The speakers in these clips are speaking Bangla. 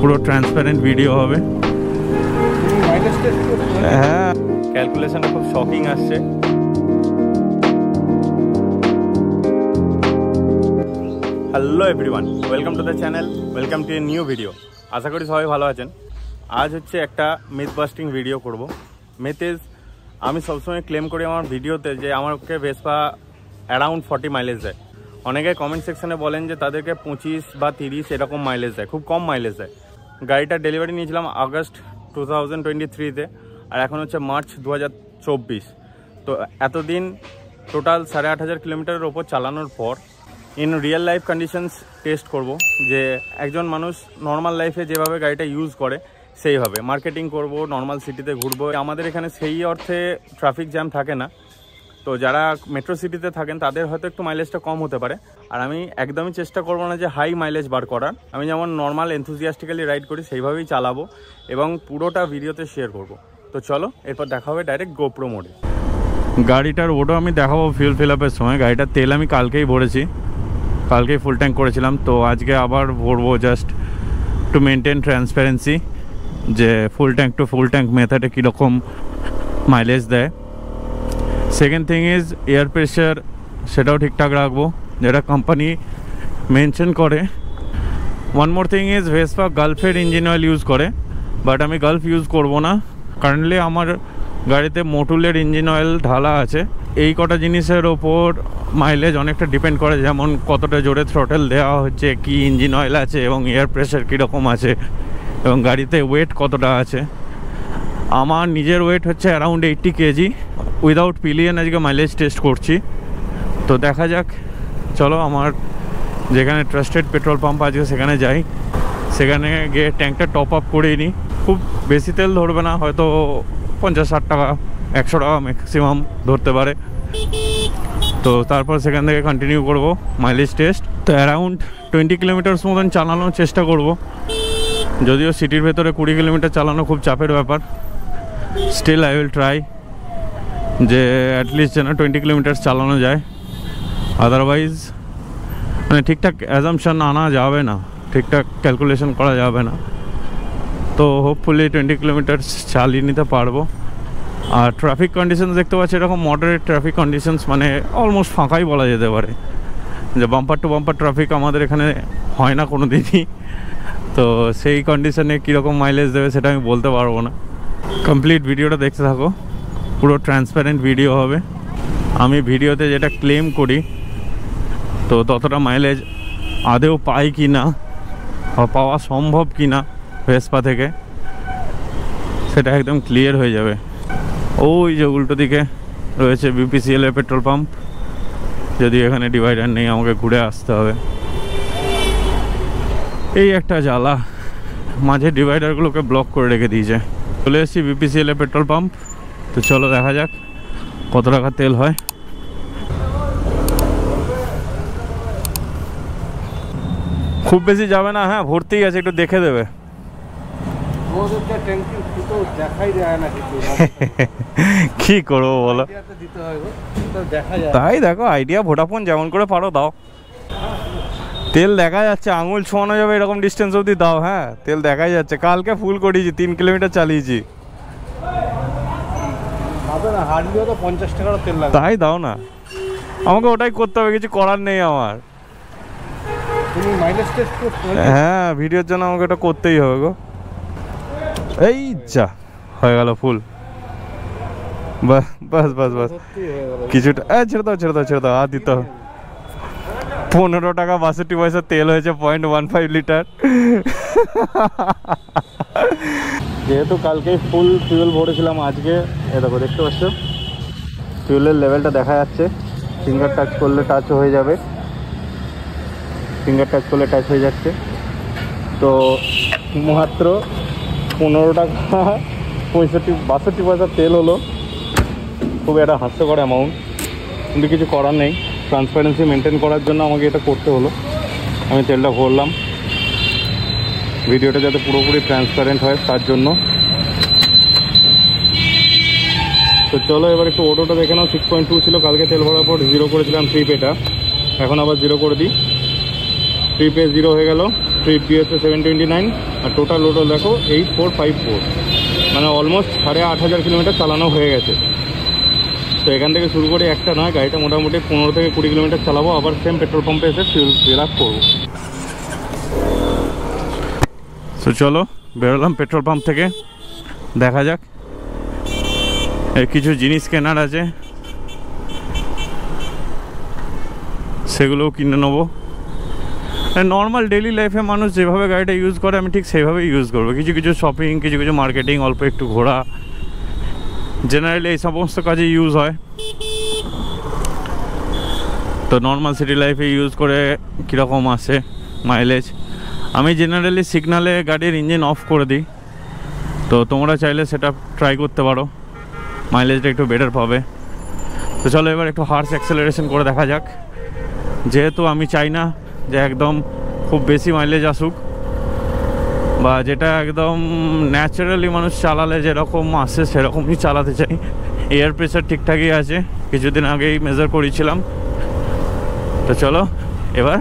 পুরো ট্রান্সপারেন্ট ভিডিও হবে। হ্যাঁ। ক্যালকুলেশন খুব শকিং আসছে। Hello everyone welcome to the channel welcome to a new video আশা করি সবাই ভালো আছেন। আজ হচ্ছে একটা মিথ বাস্টিং ভিডিও করব। মিথ ইজ আমি সবসময় ক্লেম করি আমার ভিডিওতে যে আমাকে ভেসপা অ্যারাউন্ড ফর্টি মাইলেজ দেয়। অনেকে কমেন্ট সেকশনে বলেন যে তাদেরকে পঁচিশ বা তিরিশ এরকম মাইলেজ দেয়, খুব কম মাইলেজ দেয়। গাড়িটার ডেলিভারি নিয়েছিলাম আগস্ট টু থাউজেন্ড টোয়েন্টি থ্রিতে আর এখন হচ্ছে মার্চ দু হাজার চব্বিশ তো এতদিন টোটাল সাড়ে আট হাজার কিলোমিটারের ওপর চালানোর পর in real life conditions test করব যে একজন মানুষ নর্মাল লাইফে যেভাবে গাড়িটা ইউজ করে, সেইভাবে। মার্কেটিং করব নর্মাল সিটিতে ঘুরবো। আমাদের এখানে সেই অর্থে ট্রাফিক জ্যাম থাকে না। তো যারা মেট্রো সিটিতে থাকেন, তাদের হয়তো একটু মাইলেজটা কম হতে পারে। আর আমি একদমই চেষ্টা করব না যে হাই মাইলেজ বার করার। আমি যেমন নর্মাল এনথুজিয়াস্টিক্যালি রাইড করি, সেইভাবেই চালাবো এবং পুরোটা ভিডিওতে শেয়ার করব। তো চলো, এরপর দেখা হবে ডাইরেক্ট গোপ্রো মোডে গাড়িটার ওটাও আমি দেখাবো ফিউল ফিল আপের সময়। গাড়িটার তেল আমি কালকেই ভরেছি। কালকেই ফুল ট্যাঙ্ক করেছিলাম। তো আজকে আবার ভরবো জাস্ট টু মেনটেন ট্রান্সপারেন্সি যে full tank to full tank মেথডে কীরকম মাইলেজ দেয়। Second thing is air pressure সেটাও ঠিকঠাক রাখব। যেটা কোম্পানি মেনশন করে। One more thing is Vespa গালফের engine oil use করে। বাট আমি গালফ ইউজ করব না। কারেন্টলি আমার গাড়িতে মোটুলের ইঞ্জিন অয়েল ঢালা আছে। এই কটা জিনিসের ওপর মাইলেজ অনেকটা ডিপেন্ড করে। যেমন কতটা জোরে থ্রটেল দেওয়া হচ্ছে, কি ইঞ্জিন অয়েল আছে, এবং এয়ার প্রেশার কীরকম আছে, এবং গাড়িতে ওয়েট কতটা আছে। আমার নিজের ওয়েট হচ্ছে around eighty kg without pillion আজকে মাইলেজ টেস্ট করছি। তো দেখা যাক, চলো আমার যেখানে ট্রাস্টেড পেট্রোল পাম্প আজকে সেখানে যাই। সেখানে গিয়ে ট্যাঙ্কটা টপ আপ করেই নিই। খুব বেশি তেল ধরবে না, হয়তো পঞ্চাশ ষাট টাকা, একশো টাকা ম্যাক্সিমাম ধরতে পারে। তো তারপর সেখান থেকে কন্টিনিউ করব মাইলেজ টেস্ট তো অ্যারাউন্ড টোয়েন্টি কিলোমিটার্স মতন চালানোর চেষ্টা করব। যদিও সিটির ভেতরে কুড়ি কিলোমিটার চালানো খুব চাপের ব্যাপার। স্টিল আই উইল ট্রাই যে অ্যাটলিস্ট যেন টোয়েন্টি কিলোমিটার্স চালানো যায়। আদারওয়াইজ মানে ঠিকঠাক অ্যাজামশন আনা যাবে না। ঠিকঠাক ক্যালকুলেশন করা যাবে না। তো হোপফুলি টোয়েন্টি কিলোমিটার্স চালিয়ে নিতে পারব। আর ট্রাফিক কন্ডিশনস দেখতে পাচ্ছি এরকম মডারেট ট্রাফিক কন্ডিশনস মানে অলমোস্ট ফাঁকাই বলা যেতে পারে। যে বাম্পার টু বাম্পার ট্রাফিক আমাদের এখানে হয় না কোনো দিনই। তো সেই কন্ডিশনে কীরকম মাইলেজ দেবে সেটা আমি বলতে পারব না। কমপ্লিট ভিডিওটা দেখতে থাকো। পুরো ট্রান্সপারেন্ট ভিডিও হবে। আমি ভিডিওতে যেটা ক্লেম করি, তো ততটা মাইলেজ আদেও পাই কি না পাওয়া সম্ভব কি না ভেসপা থেকে, সেটা একদম ক্লিয়ার হয়ে যাবে। ওই যে উল্টো দিকে রয়েছে বিপিসিএল এর পেট্রোল পাম্প যদি এখানে ডিভাইডার নেই, আমাকে ঘুরে আসতে হবে। এই একটা জ্বালা, মাঝে ডিভাইডারগুলোকে ব্লক করে রেখে দিয়েছে। চলে এসেছি বিপিসিএল এর পেট্রোল পাম্প তো চলো দেখা যাক কত টাকা তেল হয়। খুব বেশি যাবে না হ্যাঁ ভর্তিই আছে একটু দেখে দেবে। কি করব বলো? তাই দেখো আইডিয়া ভোডাফোন যেমন করে পারো দাও। তেল দেখা যাচ্ছে আঙুল ছোঁয়ানো যাবে এরকম ডিস্টেন্স অবধি দাও হ্যাঁ তেল দেখাই যাচ্ছে। কালকে ফুল করিয়েছি তিন কিলোমিটার চালিয়েছি হবে না হাঁটলেও তো পঞ্চাশ টাকারও তেল লাগে তাই দাও না। আমাকে ওটাই করতে হবে কিছু করার নেই আমার। হ্যাঁ ভিডিওর জন্য আমাকে এটা করতেই হবে গো। এই যা হয়ে গেল ফুল। বাস বাস বাস। বাস হয়ে কিছুটা ছেড়ে দাও ছেড়ে দাও ছেড়ে দাও আর দিতে হবে। পনেরো টাকা বাষট্টি পয়সা তেল হয়েছে পয়েন্ট ওয়ান ফাইভ লিটার যেহেতু কালকেই ফুল ফিউল ভরেছিলাম, আজকে, এ দেখো, দেখতে পাচ্ছ? ফিউলের লেভেলটা দেখা যাচ্ছে। ফিঙ্গার টাচ করলে টাচ হয়ে যাবে। ফিঙ্গার টাচ করলে টাচ হয়ে যাচ্ছে। তো মাত্র পনেরো টাকা, পঁয়ষট্টি, বাষট্টি পয়সা তেল হলো। খুব একটা হাস্যকর অ্যামাউন্ট কিন্তু কিছু করার নেই। ট্রান্সপারেন্সি মেনটেন করার জন্য আমাকে এটা করতে হলো। আমি তেলটা ভরলাম। ভিডিওটা যাতে পুরোপুরি ট্রান্সপারেন্ট হয়, তার জন্য। তো চলো এবার একটু অটোটা দেখে নাও সিক্স পয়েন্ট টু ছিল, কালকে তেল ভরার পর জিরো করেছিলাম থ্রি পেটা এখন আবার জিরো করে দিই। থ্রি পে জিরো হয়ে গেল ট্রিপ দিয়েছে সেভেন টোয়েন্টি নাইন আর টোটাল লোড দেখো এইট ফোর ফাইভ ফোর মানে অলমোস্ট সাড়ে আট হাজার কিলোমিটার চালানো হয়ে গেছে। তো এখান থেকে শুরু করে, একটা নয়, গাড়িটা মোটামুটি পনেরো থেকে কুড়ি কিলোমিটার চালাবো, আবার সেম পেট্রোল পাম্পে এসে ফিউল ফিল আপ করব। তো চলো, বেরোলাম পেট্রোল পাম্প থেকে। দেখা যাক। কিছু জিনিস কেনার আছে। সেগুলোও কিনে নেব। নর্মাল ডেলি লাইফে মানুষ যেভাবে গাড়িটা ইউজ করে, আমি ঠিক সেইভাবেই ইউজ করব। কিছু কিছু শপিং কিছু কিছু মার্কেটিং অল্প একটু ঘোরা। জেনারেলি এই সমস্ত কাজে ইউজ হয়। তো নর্মাল সিটি লাইফে ইউজ করে কীরকম আসে মাইলেজ আমি জেনারেলি সিগনালে গাড়ির ইঞ্জিন অফ করে দিই। তো তোমরা চাইলে সেটা ট্রাই করতে পারো। মাইলেজটা একটু বেটার পাবে। তো চলো এবার একটু হার্স অ্যাক্সেলারেশন করে দেখা যাক। যেহেতু আমি চাই না যে একদম খুব বেশি মাইলেজ আসুক, বা যেটা একদম ন্যাচারালি মানুষ চালালে যেরকম আসে সেরকমই চালাতে চাই। এয়ার প্রেশার ঠিকঠাকই আছে, কিছুদিন আগেই মেজার করেছিলাম। তো চলো, এবার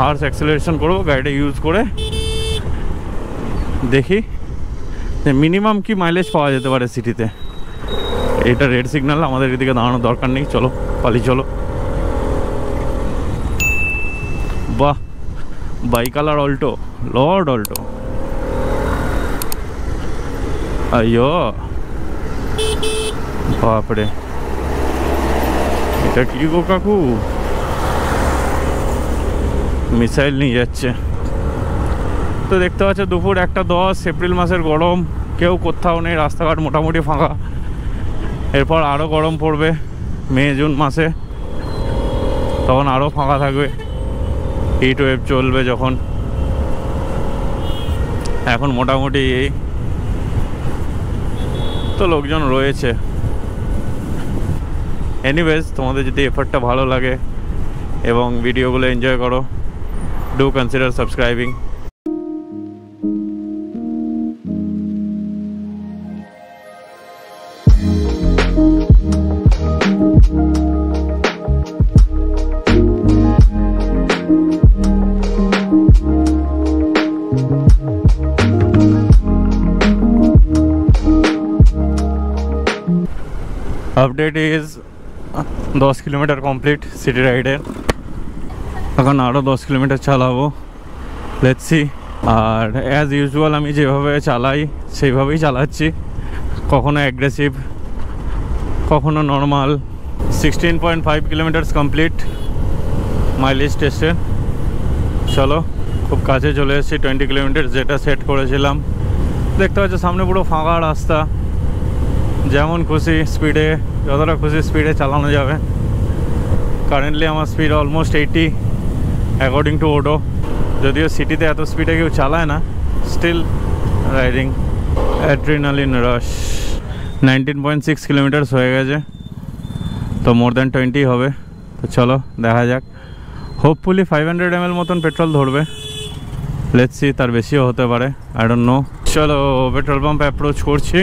হার্স অ্যাক্সেলারেশন করব গাড়িটা ইউজ করে দেখি যে মিনিমাম কি মাইলেজ পাওয়া যেতে পারে সিটিতে এটা রেড সিগন্যাল আমাদের এদিকে দাঁড়ানোর দরকার নেই চলো পালি চলো বাহ বাইকালার অল্টো লর্ড অল্টো আಯ್ಯೋ বাপরে এটা কি গো কাকু মিসাইল নিয়ে যাচ্ছে। তো দেখতে পাচ্ছ, দুপুর একটা দশ, এপ্রিল মাসের গরম। কেউ কোথাও নেই, রাস্তাঘাট মোটামুটি ফাঁকা। এরপর আরও গরম পড়বে, মে, জুন মাসে। তখন আরও ফাঁকা থাকবে। হিট ওয়েভ চলবে যখন। এখন মোটামুটি এই। তো লোকজন রয়েছে। এনিওয়েজ তোমাদের যদি এফার্টটা ভালো লাগে এবং ভিডিওগুলো এনজয় করো do consider subscribing. Update is दस किलोमीटर कंप्लीट सिटी राइड है। এখন আরও দশ কিলোমিটার চালাবো। লেটসি আর অ্যাজ ইউজুয়াল আমি যেভাবে চালাই, সেইভাবেই চালাচ্ছি। কখনো অ্যাগ্রেসিভ কখনো normal sixteen point five kilometres complete mileage টেস্টে চলো, খুব কাছে চলে এসেছি টোয়েন্টি কিলোমিটার যেটা সেট করেছিলাম। দেখতে পাচ্ছ, সামনে পুরো ফাঁকা রাস্তা। যেমন খুশি স্পিডে যতটা খুশি স্পিডে চালানো যাবে। কারেন্টলি আমার speed almost eighty according to odo যদিও সিটিতে এত স্পিডে কেউ চালায় না still riding adrenaline rush nineteen point six kilometres হয়ে গেছে, তো মোর দ্যান টোয়েন্টি হবে। তো চলো, দেখা যাক। হোপফুলি ফাইভ হান্ড্রেড এম মতন পেট্রোল ধরবে। লেটসি তার বেশিও হতে পারে। আই ডোন্ট নো চলো পেট্রোল পাম্প অ্যাপ্রোচ করছি।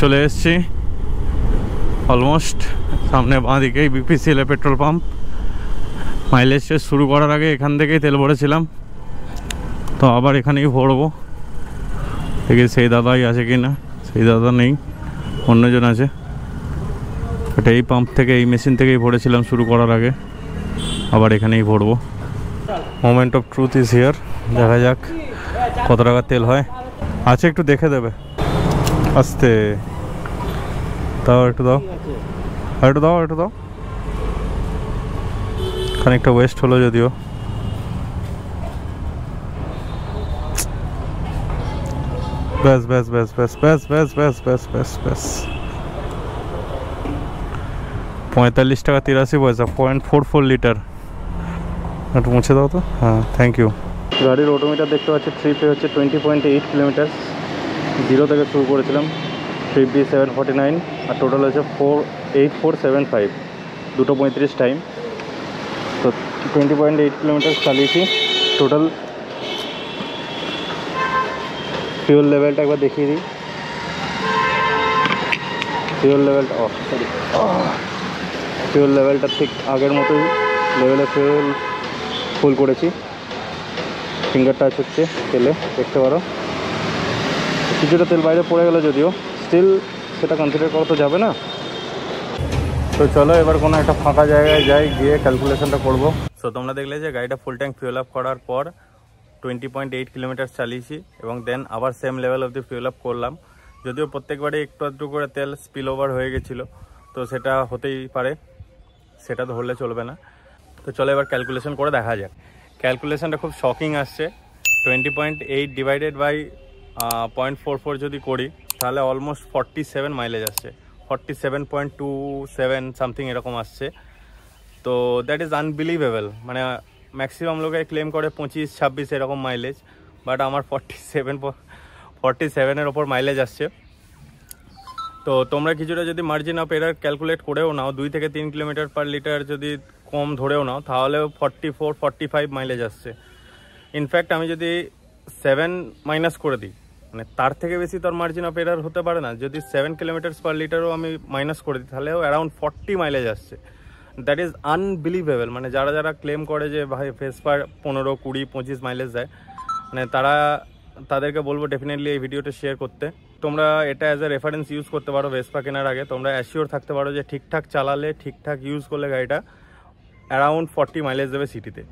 চলে এসছি। অলমোস্ট সামনে বাঁ দিকেই বিপিসিএলে পেট্রোল পাম্প মাইলেজ শেষ শুরু করার আগে এখান থেকেই তেল ভরেছিলাম। তো আবার এখানেই ভরবো। দেখি সেই দাদাই আছে কি না সেই দাদা নেই, অন্যজন আছে। এটা এই পাম্প থেকে, এই মেশিন থেকেই ভরেছিলাম শুরু করার আগে। আবার এখানেই ভরবো। Moment of truth is here দেখা যাক কত টাকার তেল হয়। আছে একটু দেখে দেবে। আস্তে। তাও একটু দাও। একটু দাও একটু দাও। খানিকটা ওয়েস্ট হলো যদিও। ব্যাস ব্যাস ব্যাস ব্যাস ব্যাস ব্যাস ব্যাস ব্যাস ব্যাস ব্যাস। পঁয়তাল্লিশ টাকা তিরাশি পয়সা পয়েন্ট ফোর ফোর লিটার একটু মুছে দাও তো। হ্যাঁ থ্যাংক ইউ গাড়ির অটোমিটার দেখতে পাচ্ছি ট্রিপে হচ্ছে twenty point eight kilometre zero থেকে শুরু করেছিলাম three B seven forty nine আর টোটাল হচ্ছে four eight four seven five দুটো পঁয়ত্রিশ time twenty point eight kilometre চালিয়েছি। টোটাল ফিউল লেভেলটা একবার দেখিয়ে দিই। ফিউল লেভেলটা ও সরি ফিউল লেভেলটা ঠিক আগের মতোই লেভেলে ফিউল ফুল করেছি। ফিঙ্গার টাচ হচ্ছে তেলে, দেখতে পারো। কিছুটা তেল বাইরে পড়ে গেল যদিও। স্টিল সেটা কনসিডার করা তো যাবে না। তো চলো এবার কোনো একটা ফাঁকা জায়গায় যাই, গিয়ে ক্যালকুলেশনটা করব। সো তোমরা দেখলে যে গাড়িটা ফুল ট্যাঙ্ক ফিউল আপ করার পর টোয়েন্টি পয়েন্ট এইট কিলোমিটার চালিয়েছি এবং দেন আবার সেম লেভেল অবধি ফিউল আপ করলাম। যদিও প্রত্যেকবারে একটু একটু করে তেল স্পিল ওভার হয়ে গেছিল, তো সেটা হতেই পারে, সেটা ধরলে চলবে না। তো চলো এবার ক্যালকুলেশন করে দেখা যাক। ক্যালকুলেশনটা খুব শকিং আসছে। Twenty point eight divided by point four four যদি করি, তাহলে অলমোস্ট ফর্টি সেভেন মাইলেজ আসছে। Forty seven point two seven something এরকম আসছে। তো দ্যাট ইজ আনবিলিভেবল মানে ম্যাক্সিমাম লোকে ক্লেম করে পঁচিশ, ছাব্বিশ এরকম মাইলেজ বাট আমার ফর্টি সেভেন ফর্টি সেভেনের ওপর মাইলেজ আসছে। তো তোমরা কিছুটা যদি মার্জিন অফ এরার ক্যালকুলেট করেও নাও, দুই থেকে তিন কিলোমিটার পার লিটার যদি কম ধরেও নাও, তাহলেও forty four forty five mileage আসছে ইনফ্যাক্ট আমি যদি সেভেন মাইনাস করে দিই মানে তার থেকে বেশি তোর মার্জিন অফ এরার হতে পারে না। যদি সেভেন কিলোমিটার্স পার লিটারও আমি মাইনাস করে দিই, তাহলেও অ্যারাউন্ড ফর্টি মাইলেজ আসছে। দ্যাট ইজ আনবিলিভেবল মানে যারা যারা ক্লেম করে যে, ভাই ফেসপার পনেরো, কুড়ি, পঁচিশ মাইলেজ দেয় মানে তারা, তাদেরকে বলব ডেফিনেটলি এই ভিডিওটা শেয়ার করতে। তোমরা এটা অ্যাজ এ রেফারেন্স ইউজ করতে পারো ভেসপা কেনার আগে। তোমরা অ্যাসিওর থাকতে পারো যে ঠিকঠাক চালালে, ঠিকঠাক ইউজ করলে গাড়িটা অ্যারাউন্ড ফর্টি মাইলেজ দেবে সিটিতে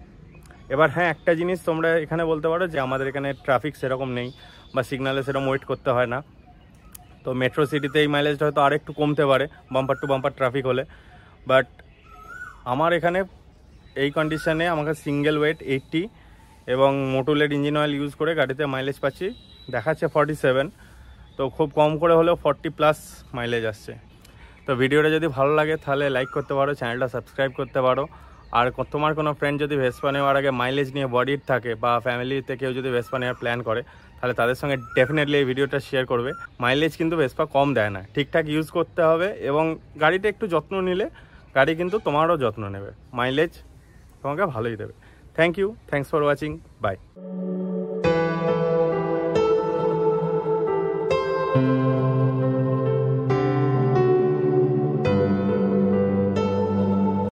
এবার হ্যাঁ একটা জিনিস তোমরা এখানে বলতে পারো যে, আমাদের এখানে ট্রাফিক সেরকম নেই। বা সিগনালে সেরকম ওয়েট করতে হয় না। তো মেট্রো সিটিতে এই মাইলেজটা হয়তো আরেকটু কমতে পারে বাম্পার টু বাম্পার ট্রাফিক হলে। বাট আমার এখানে এই কন্ডিশানে আমাকে সিঙ্গেল ওয়েট এইটটি এবং মোটুলের ইঞ্জিন অয়েল ইউজ করে গাড়িতে মাইলেজ পাচ্ছি। দেখাচ্ছে ফর্টি সেভেন তো খুব কম করে হলেও ফর্টি প্লাস মাইলেজ আসছে। তো ভিডিওটা যদি ভালো লাগে তাহলে লাইক করতে পারো চ্যানেলটা সাবস্ক্রাইব করতে পারো। আর তোমার কোনো ফ্রেন্ড যদি ভেসপা নেওয়ার আগে মাইলেজ নিয়ে বডির থাকে বা ফ্যামিলিতে কেউ যদি ভেসপা নেওয়ার প্ল্যান করে তাহলে তাদের সঙ্গে ডেফিনেটলি এই ভিডিওটা শেয়ার করবে। মাইলেজ কিন্তু ভেসপা কম দেয় না। ঠিকঠাক ইউজ করতে হবে এবং গাড়িটা একটু যত্ন নিলে গাড়ি কিন্তু তোমারও যত্ন নেবে। মাইলেজ তোমাকে ভালোই দেবে। Thank you thanks for watching bye